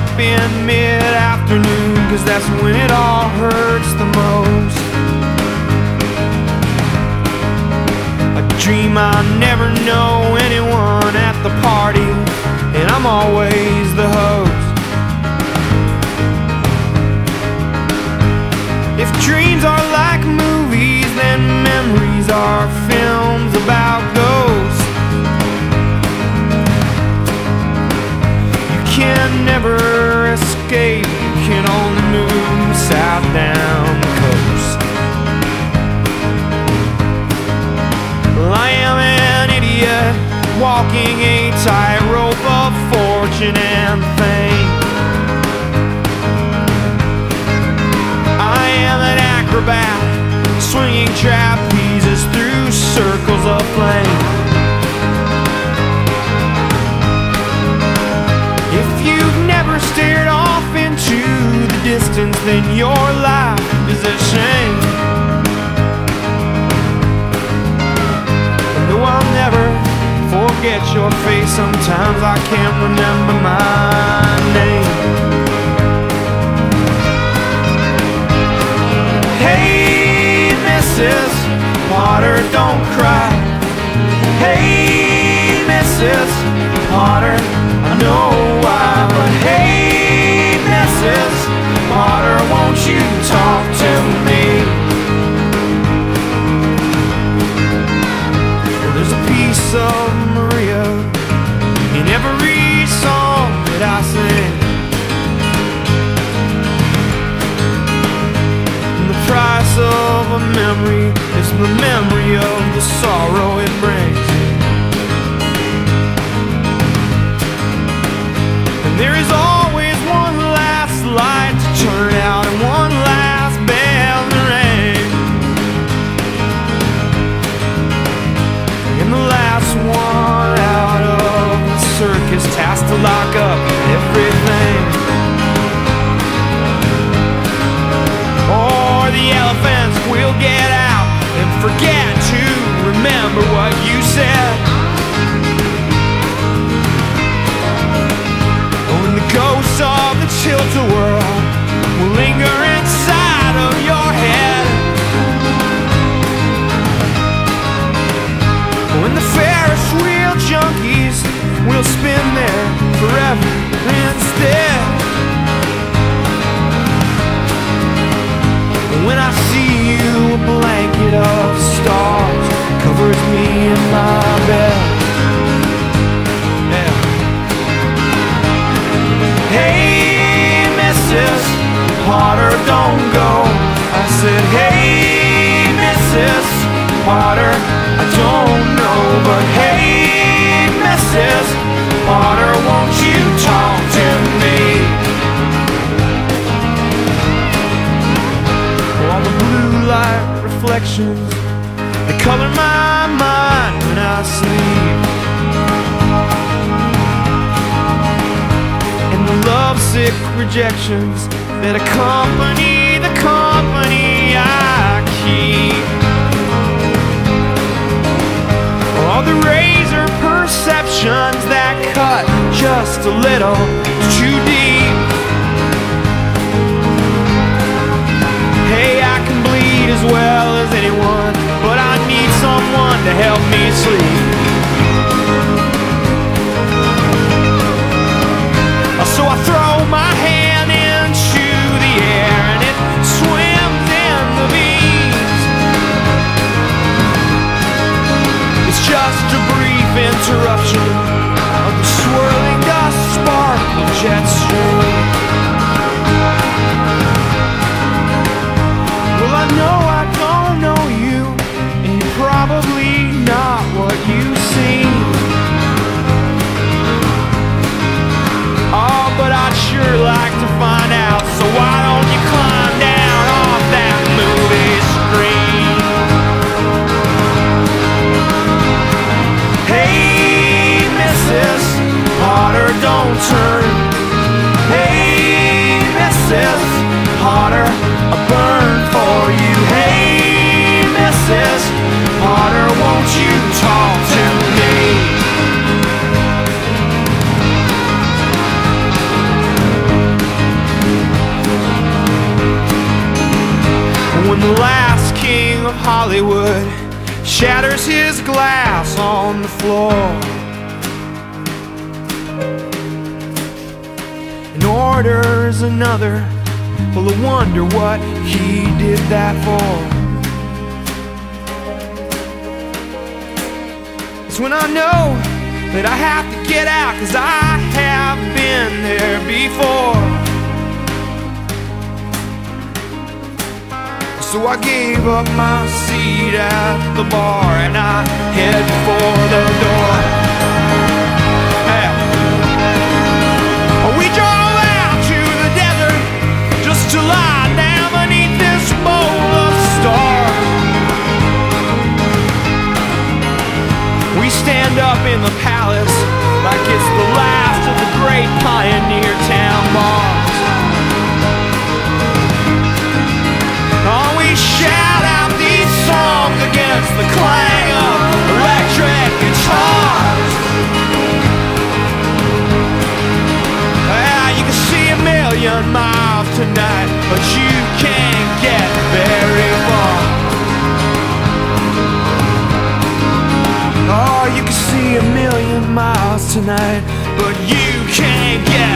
up in mid-afternoon Cause that's when it all hurts the most. I dream I never know anyone at the party And I'm always the host. If dreams are like movies Then memories are films about ghosts. You can never You can only move south down the coast. Well, I am an idiot Walking a tightrope of fortune and fame. I am an acrobat Swinging trapezes through circles of flame Then your life is a shame though I'll never forget your face Sometimes I can't remember my name Hey, Mrs. Potter, don't cry. Hey, Mrs. Potter, has to lock up everything. Or the elephants will get out and forget to remember what you said. Oh, when the ghosts of the Chilter world will linger inside of your head. Oh, when the Ferris wheel junkies will spin there forever instead. When I see you, a blanket of stars covers me in my bed. Hey, Mrs. Potter, don't go. I said, Hey, Mrs. Potter, I don't know, but hey, reflections They color my mind when I sleep. And the lovesick rejections That accompany the company I keep. All the razor perceptions that cut just a little too deep. Hey, I can bleed as well help me When the last king of Hollywood shatters his glass on the floor. And orders another, well, I wonder what he did that for. It's when I know that I have to get out, cause I have been there before. So I gave up my seat at the bar and I head for the door. We drove out to the desert just to lie down beneath this bowl of stars. We stand up in the palace like it's the last of the great pioneer town million miles tonight, but you can't get very far. Oh, you can see a million miles tonight, but you can't get